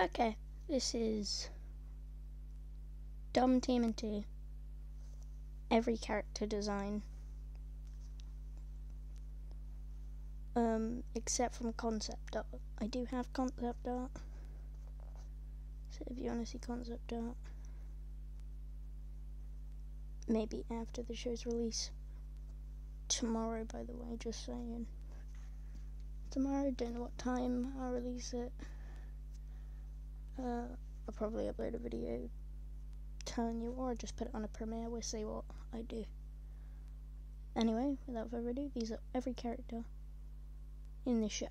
Okay, this is Dumb TMNT. Every character design. Um, except from concept art. I do have concept art. So if you want to see concept art, maybe after the show's release. Tomorrow, by the way, just saying. Tomorrow, don't know what time I'll release it. Uh, I'll probably upload a video telling you, or just put it on a premiere. We'll see what I do. Anyway, without further ado, these are every character in this show.